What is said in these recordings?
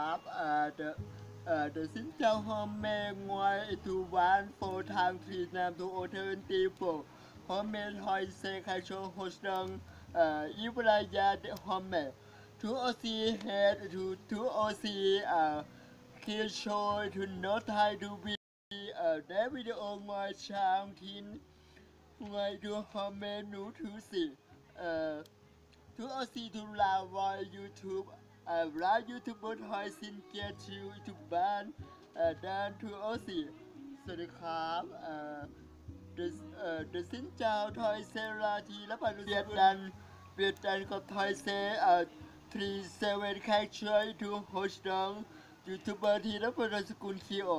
ับเดอะเดอะสินเจ้าฮอมแมงวยทูวานโฟทางทีนามทูโอเทนตีโฟฮอมเมนฮอยเซคาโชโฮสดังอิบรายาเดฮอมเมทูโอซีเฮดทูทูโอซีเอ่อคิวโชทูโนไททูบีเอ่อได้วิดีโองวยชางทินงวยทูฮอมเมนูทูสิเอ่อทุกอซีทุลาวายยูทูบ ร้านยูทูบเบนหอยซินเกียร์ชิวยูทูบบ้านเอ่อด้านทุกอาซีสวัสดีครับเอ่อเดอ่อเดซินเจ้าทอยเซราทีและปันเบียดดันเบียดดันกับทอยเซอ่อทรีเซเว่นแคชช่วยทูโฮสต์ดังยูทูบเบอร์ทีและปันสกุลคีโอ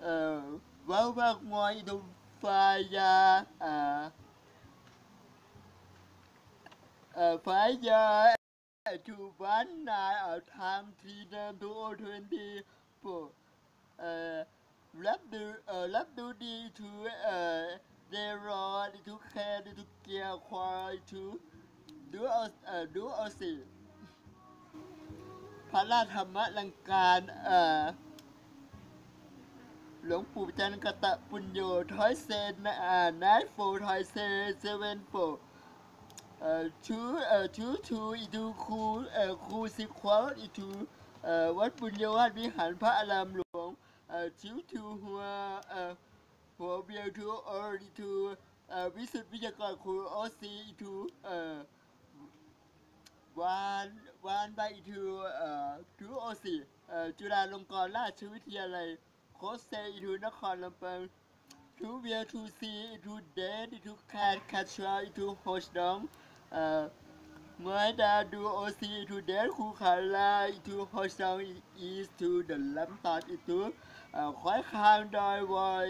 เอ่อว้าวมากมายดูฟายาเอ่อเอ่อ ไฟยาถูกบ้านนายเอาทางทีเดิมทูโอทเวนตี้ปเอ่อรับดูเอ่อรับดูดีทูเอ่อเดรอดีทูแคร์ดีทูเกียร์ควายทูดูเอาเอ่อดูเอาสิพระราชธรรมลังการเอ่อหลวงปู่จันทร์กตะปุญโยทอยเซนอ่านายโฟทอยเซเซเว่นโฟ เอ่อชูเอ่อชูชูอีทูครูเอ่อครูสิควาอีทูเอ่อวัดบุญยวาสวิหารพระอารามหลวงเอ่อชิวทูหัวเอ่อหัวเบียวทูออร์อีทูเอ่อวิสุทธิวิทยากรครูโอซีอีทูเอ่อวานวานใบอีทูเอ่อทูโอซีเอ่อจุฬาลงกรณราชวิทยาลัยโคสเซอีทูนครลำปางทูเวียทูซีอิทูเดนทูแคทแคชชาทูโฮชดอง เอ่อเมื่อดาดูโอซีทูเดนคูคาลาทูโฮชดองอีสทูเดลลัมตอนอีทูเอ่อควายคางดอยวาย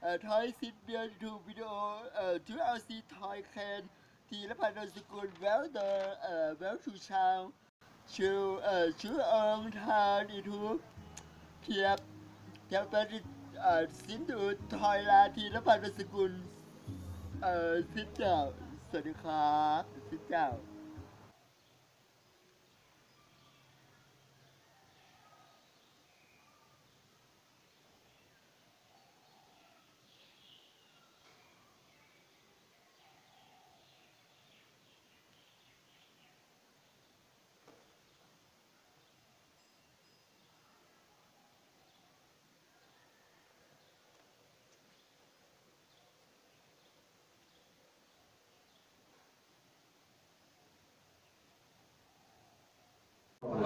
เอ่อดอยวายทูวิดีโอคลิปเดลเอ่อโคกี้ทูโนฟอร์เอ่อ the for high person is uh, rotted it rotted in the car and she uh she added the toy uh, toy sit beer to video uh, to LC toy can ทีละพันนสกุล well the uh, well to ชาวชื่อเอ่อชื่อเอิงทานอีทูเทียบเทียบเป็นเอ่อสินดูทอยลาทีละพันนสกุลเอ่อสินเจ้าสวัสดีครับสินเจ้า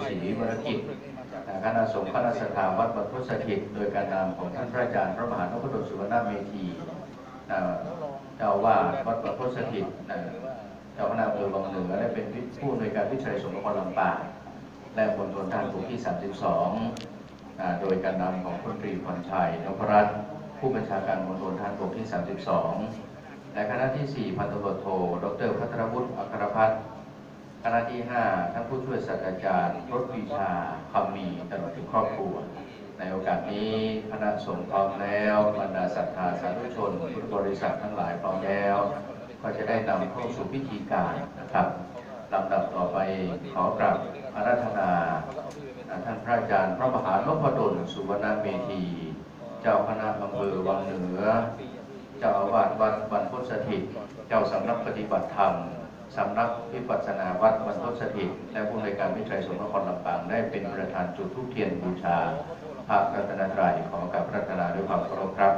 ศ รีวรกิจคณะสงฆ์คณะสถาวัดบรรพตสถิต โดยการนำของท่านพระอาจารย์พระมหานพดลสุวรรณเมธีเจ้าอาวาวัดบรรพตสถิตเจ้าคณะอำเภอวังเหนือและเป็นผู้อำนวยการวิชัยสงฆ์นครลำปางและบนทนทานถูกที่ 32อ่าโดยการนำของพลตรีพรชัยนพรัตน์ผู้บัญชาการมณฑลทารบกที่ 32 และคณะที่ 4 พันตำรวจโท ดร พัทรวุฒิอัครพัฒน์ คณะที่ 5 ท่านผู้ช่วยศาสตราจารย์รถวิชาคำมีตลอดถึงครอบครัว ในโอกาสนี้คณะสงฆ์พร้อมแล้วบรรดาศรัทธาสาธุชนพุทธบริษัททั้งหลายพร้อมแล้ว ก็จะได้นำเข้าสู่พิธีการนะครับลำดับต่อไปขอกราบอาราธนาท่านพระอาจารย์พระมหานพดลสุวรรณเมธี เจ้าคณะอำเภอวังเหนือ เจ้าอาวาสวัดบรรพสถิต เจ้าสำนักปฏิบัติธรรม สำนักวิปัสสนาวัดบรรพตสถิต และผู้ในการวิจัยสมนครลำปางได้เป็นประธานจุดธูปเทียนบูชา พระรัตนตรัยขอกับพระรัตนาด้วยความเคารพครับ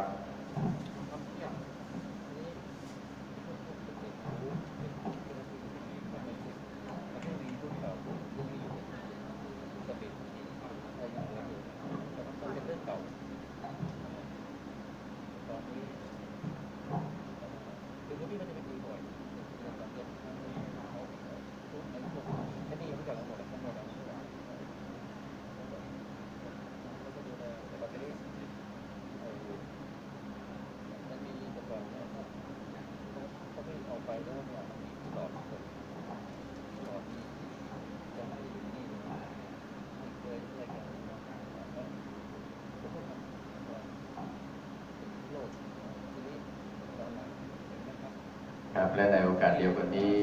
ครับและในโอกาสเดียวกันนี้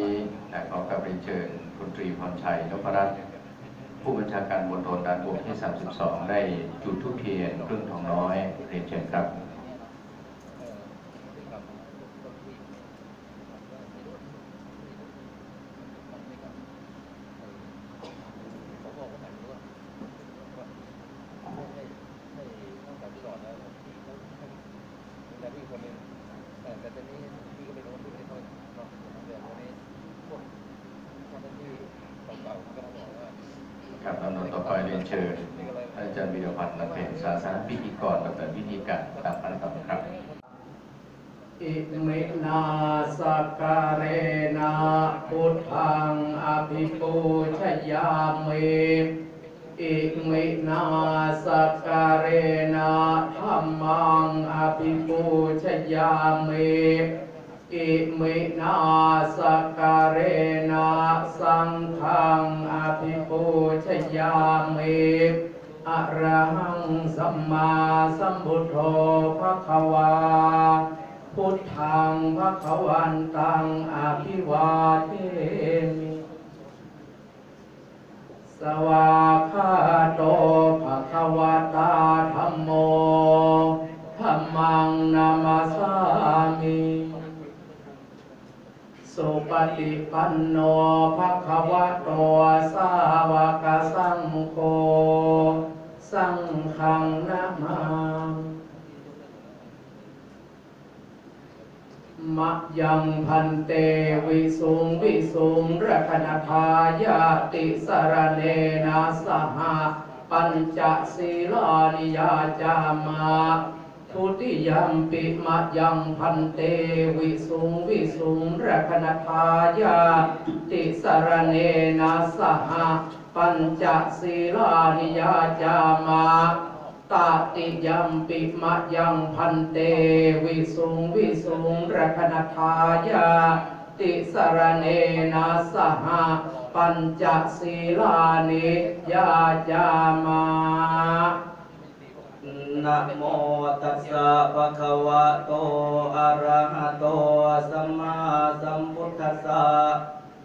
นะขอกราบเรียนเชิญคุณตรีพรชัยนพรัตน์ผู้บัญชาการบนโทนดานบวกที่ 32 ได้จุดทุกเทียนครื่องทองน้อยเรียนเชิญครับ แต่พี่คนนึงแต่แต่ตอนนี้พี่ก็ไม่รู้ว่าพี่ไม่ค่อยเนาะแต่วันนี้พวกเจ้าหน้าที่เก่าๆก็มาบอกว่า ครับลำดับต่อไปเรียนเชิญท่านอาจาร ย์วิรพันธ์ลำเพ็ญศาสนพิธีกรดำเนินพิธีการตามขั้นตอนครับอิมินาสักกาเรนะพุทธังอภิปูชยามิอิมินาสการเรนะธรรมังอภิปูชยามิอิมินาสการเรนะสังฆังอภิปูชยามิ อะระหังสัมมาสัมพุทโธภะคะวา พุทธังพระขวันตังอภิวาเทมิ สวาคาโตภะคะวะตาธัมโมธัมมังนามาสามิ สุปฏิปันโนภะคะวะโตสาวกสังโฆ สังฆังนามามิ มะ ยังพันเตวิสุงวิสุงรักนทายาติสรเนนะสหปัญจศีลานิยาจามาทุติยัมปิมะยังพันเตวิสุงวิสุงรักนทายาติสรเนนะสหปัญจศีลานิยาจามา ตาติยัมปิมะยังพันเตวิสุงวิสุงรักนทายาติสรเนนะสหปัญจศีลานิยาจามานะโมตัสสะภะคะวะโตอะระหะโตสัมมาสัมพุทธัสสะ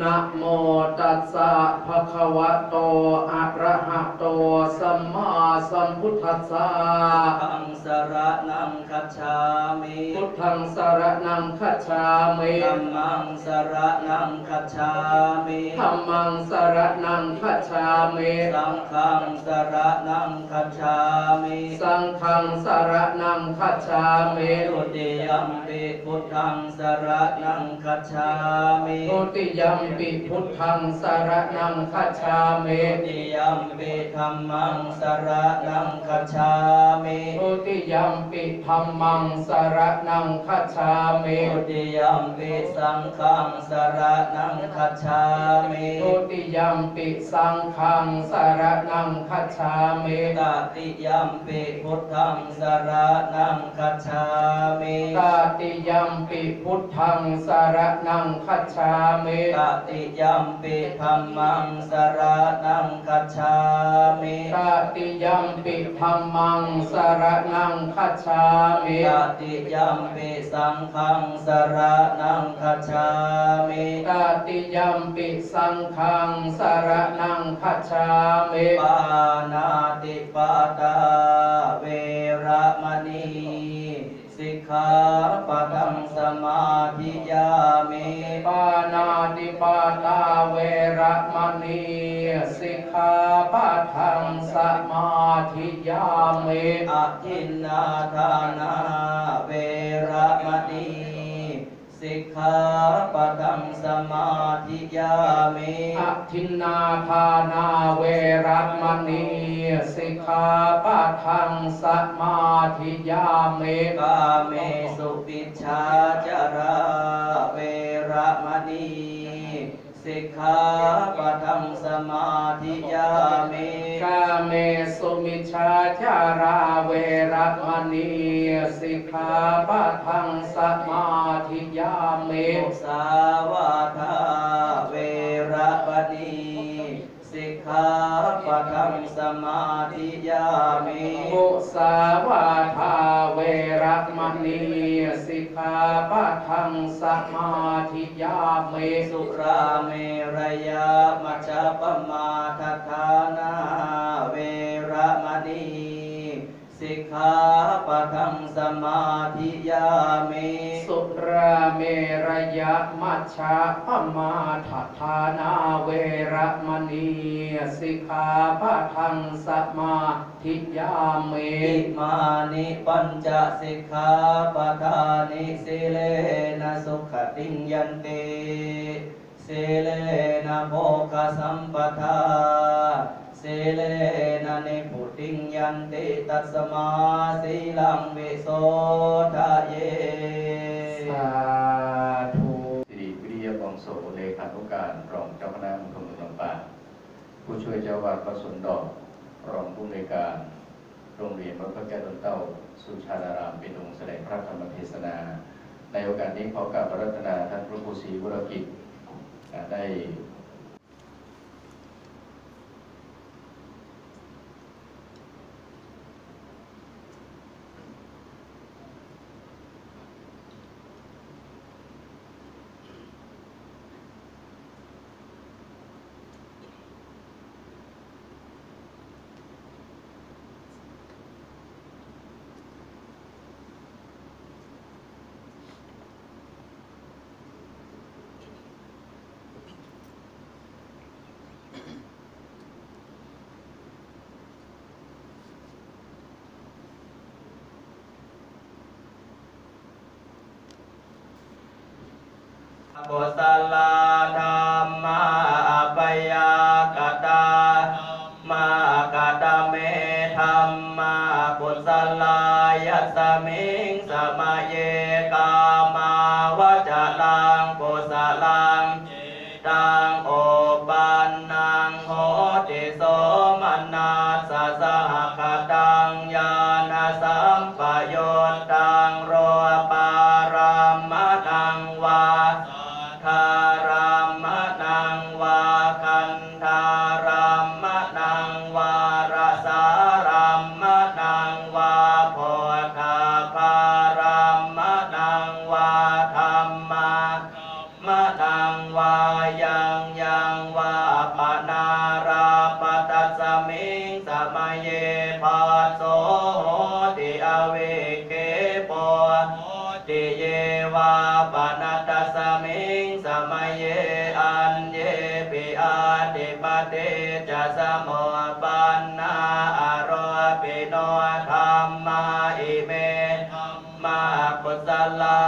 นะโมตัสสะภะคะวะโต อะระหะโต สัมมาสัมพุทธัสสะทังสรนังคัจฉามิพุทธังสรณังคัจฉามิธัมมังสรนังคัจฉามิธัมมังสรณังคัจฉามิสังฆังสรนังคัจฉามิสังฆังสารนังคัจฉามิทุติยัมปิพุทธังสรนังคัจฉามิทุติยัมปิพุทธังสารนังคัจฉามิทุติยัมปิธัมมังสรนังคัจฉามิทุติยัมปิธัมมังสารนังคัจฉามิทุติยัมปิสังฆังสรนังคัจฉามิทุติยัมปิสังฆังสารนังคัจฉามิตติยัมปิพุทธังสรนังคัจฉามิตาติยัมปิพุทธังสารนังคัจฉามิตติยัมปิธัมมังสรนังคัจฉามิตาติยัมปิธัมมังสารนังคัจฉามิตติยัมปิสังฆังสรนังคัจฉามิตาติยัมปิสังฆังสารนังคัจฉามิปานาติปาตาเวระมณี สิกขาปะทังสมาธิยามิปานาติปาตาเวระมณีสิกขาปะทังสมาธิยามิอะทินนาทานาเวระมณี สิกขาขาปะทังสมาธิยามิอทินนาทานาเวรัตมณีสิกขาปะทังสมาธิยามิกาเมสุปิชฌาจาราเวระมณี สิกขาปะทังสมาธิยามิกาเมสุมิชาจาราเวรัตมณีสิกขาปะทังสมาธิยามิมุสาวาทาาปะทังสมาธิยามิมุสาวาทาเวรัตมณีสิกขาปะทังสมาธิยามิสุราเมรยามัชฌปมาทัฏฐานาเวระมณี สิกขาปะทังสมาธิยามิสุราเมรยะมัชฌะปมาทัฏฐานาเวระมณีสิกขาปะทังสมาธิยามิอิมานิปัญจสิกขาปทานิสิเลนะสุขติงยันติสิเลนะโภคสัมปทา สิเลนะนิพุติงยันติตัสมาสีลังวิโสทะเยสาธุสิริวิริยบองโสเลขานุการรองเจ้าคณะอำเภอเมืองลำปางผู้ช่วยเจ้าวาดพระสนดอกรองผู้ในการโรงเรียนวัดพระแก้วต้นเต้า สุชาดารามเป็นองค์แสดงพระธรรมเทศนา ในโอกาสนี้ขอกราบรัตนาท่านพระครูศรีวรกิจได้ กุศลธรรมาปยากตามากตเมธรรมากุศลายัสมิงสมาเยกา ยังยังวาปนารัพภะตัสมิงสมเยผัสโสโหติอวิกเขโปโหติเยวาปนตัสมิงสมเยอัญเญปิอัตถิปฏิจจสมุปปันนาอรูปิโนธัมมาอิเมธัมมากุสลา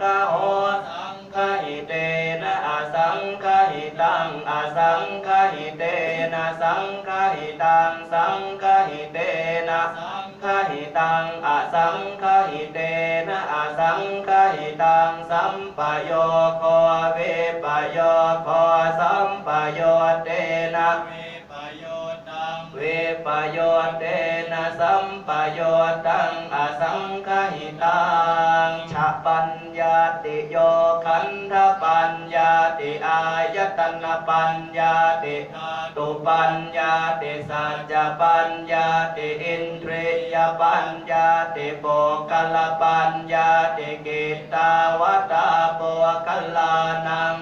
ฆโหสังฆหิเตนะอสังฆหิตังอสังฆหิเตนะสังฆหิตังสังฆหิเตนะสังฆหิตังอสังฆหิเตนะอสังฆหิตังสัมปโยโควิปโยโคสัมปโยเตนะวิปโยตังวิปโยเตนะ สัมปโยตังอสังคหิตังชะปัญญาติโยขันธปัญญาติอายตนะปัญญาติตุปัญญาติสัจปัญญาติอินทรียปัญญาติโปกลปัญญาติกิตตาวตาโปกลานัง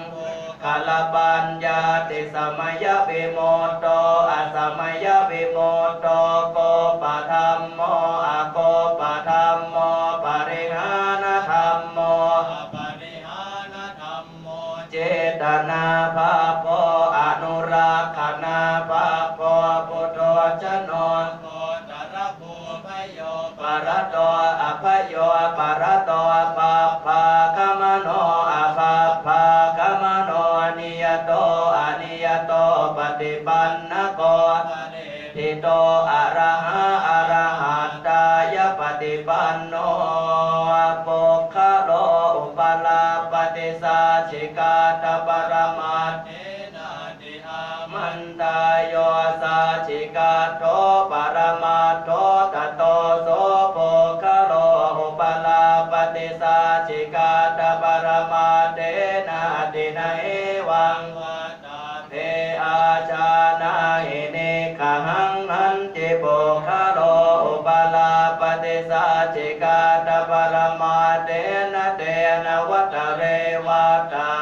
กาลปัญญาติสมัยเวโมตโตอสมัยเวโมตโตโกปะธรรมโมอะโกป ปฏิปันนโกทิโตอะระหะอะระหัตตายปฏิปันโน วัตตา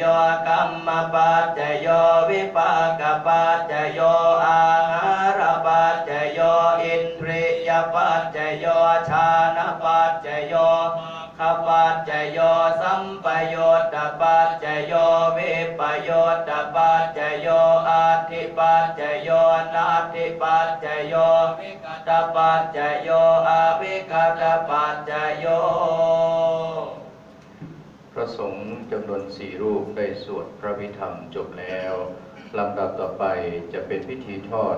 โยกัมมปัจจโยวิปากปัจจโยอาหารปัจจโยอินทรียปัจจโยชานปัจจโยขปัจจโยสัมปโยตปัจจโยวิปโยตปัจจโยอาทิปัจจโยนาทิปัจจโยวิกตปัจจโยอวิกตปัจจโย พระสงฆ์จำนวนสี่รูปได้สวดพระวิธรรมจบแล้วลำดับต่อไปจะเป็นพิธีทอด